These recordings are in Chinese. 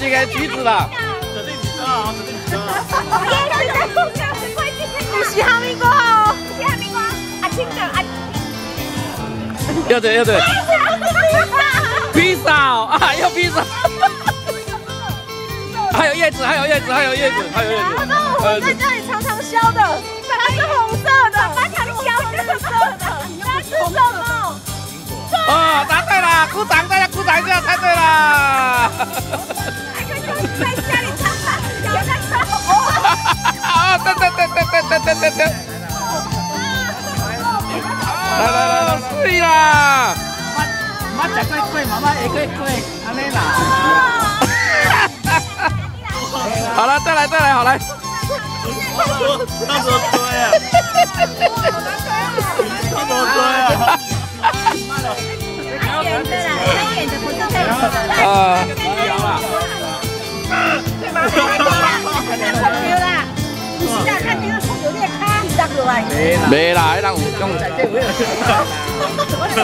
橘子啦。指定你啊，指定你啊。不是哈密瓜哦，不是哈密瓜，阿青的阿。要对要对。披萨 啊，要披萨。还有叶子，还有叶子，还有叶子，还有叶子。我们在这里常常削的，它是红色的，它常削是红色的，它是什么？哦，答对了，鼓掌，大家鼓掌一下，猜对了。在家里唱吧，有在唱。啊，对对对对对对对对对。来来来来，对啦。妈妈食过粿，妈妈会过粿，安尼啦。好了，再来再来，好来。他怎么追啊？他怎么追啊？对啦，开眼就，没啦，那咱有奖，有奖。哈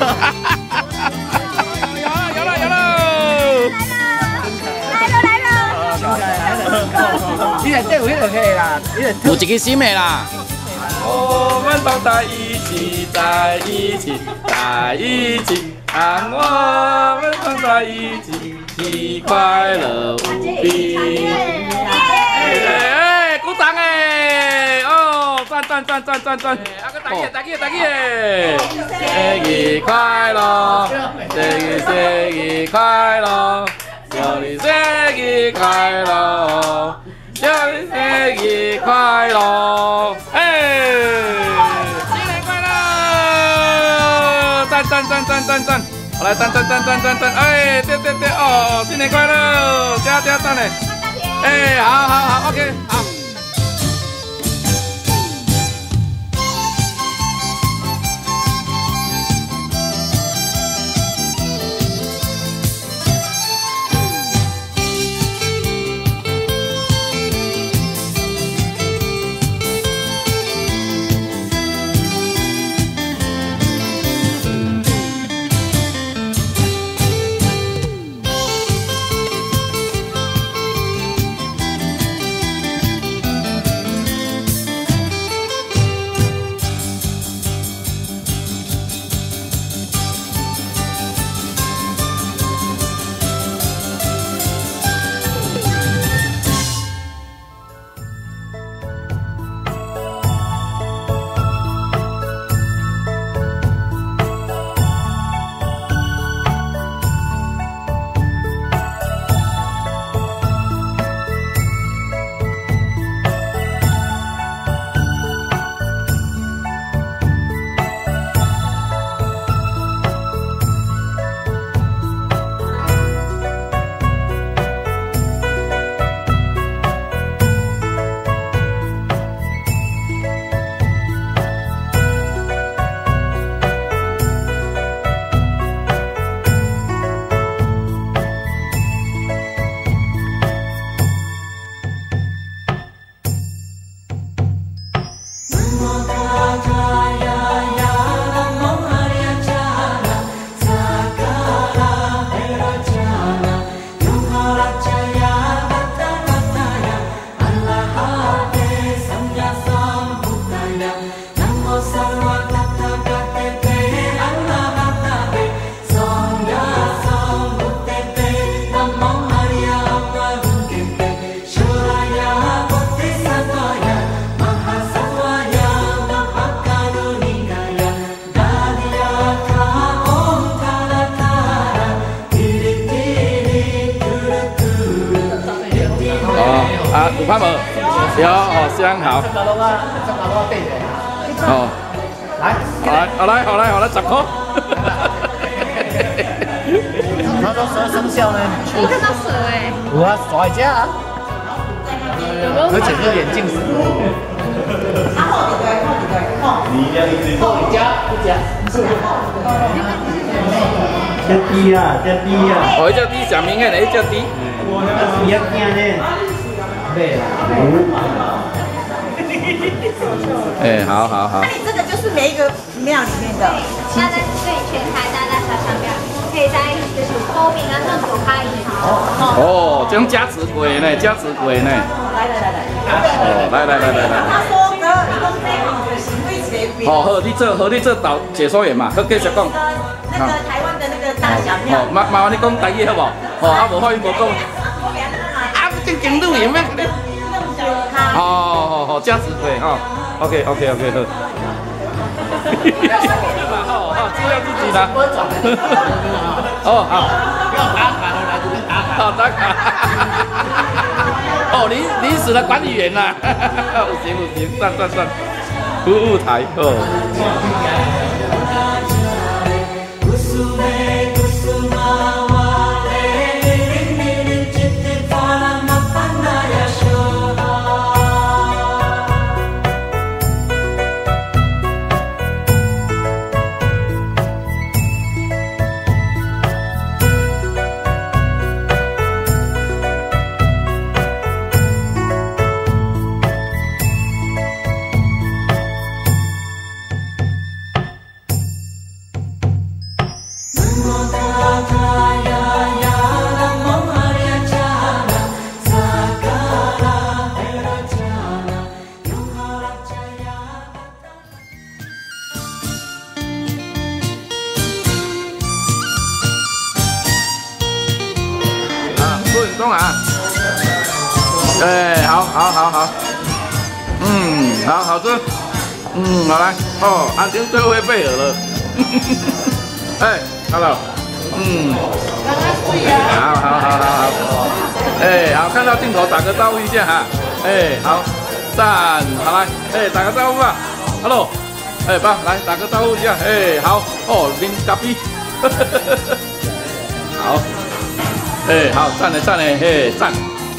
哈哈哈哈！有啦有啦！来啦，来喽来！了，你在这回就黑啦，你这。我自己啦。我们都大一。起，在一起，在一起，让我们都在一起，一起快乐无比。哎，鼓掌哎！哦，赞赞赞赞赞赞！啊个大吉大吉大吉！生日快乐，生日生日快乐，祝你生日快乐，祝你生日快乐！哎，赞赞赞赞赞！好来赞赞赞赞赞赞！哎，对对对哦，新年快乐！加加赞嘞！哎，好好好，OK，好。刚好。哦。来，好来，好来，好来，十个。他说十二生肖呢？我看到蛇哎。我衰家。而且是眼镜蛇。好几对，好几对，好。好几家，好几家，是不是？这低啊，这低啊！哎，这低，小明，你哪我这低？这低啊，那。对。哎，好好好。那你这个就是每一个庙里面的。大家对全台大大小小庙。可以在就是后面啊，那种开。哦，这种加持柜呢，加持柜呢。来来来来。哦，来来来来来。他说哥，好，好你这和你这导解说员嘛，和继续讲。那个台湾的那个大小庙。哦，麻麻烦你讲台语好不好？好，啊无话语无讲。啊，正经录音咩？好好好，加持柜哈。OK OK OK 好。好好，资料自己拿。哦 好。不要打卡了，来这边打卡。好打卡。哦，临临时的管理员呐。不行不行，算算算。服务台哦。啊！哎，好，好，好，好，嗯，好好吃，嗯，好来，哦，安静最后会配合了，哎，hello，嗯，好好好好好，哎，好，看到镜头打个招呼一下哈，哎，好，赞，好来，哎，打个招呼吧，hello，哎，爸，来打个招呼一下，哎，好，哦，林咖啡，好。哎，好，赞嘞赞嘞，嘿，赞，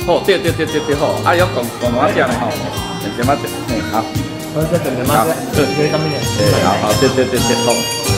好，对对对对对，好，啊，要讲讲马讲嘞吼，讲马讲，嘿，好，我再点点麻将，对，可以上面，哎，好好，对对对对，好。